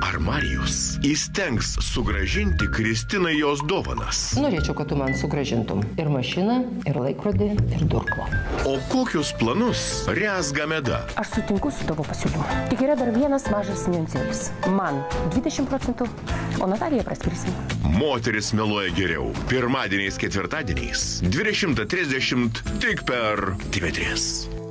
Ar Marijus įstengs sugražinti Kristinai jos dovanas? Norėčiau, kad tu man sugražintum ir mašiną, ir laikrodį, ir durklą. O kokius planus rezga meda? Aš sutinku su tavo pasiūlymu. Tik yra dar vienas mažas niuansėlis. Man 20 procentų, o Natalija praskirsim. Moteris meluoja geriau. Pirmadieniais, ketvirtadieniais 20.30 tik per TV3.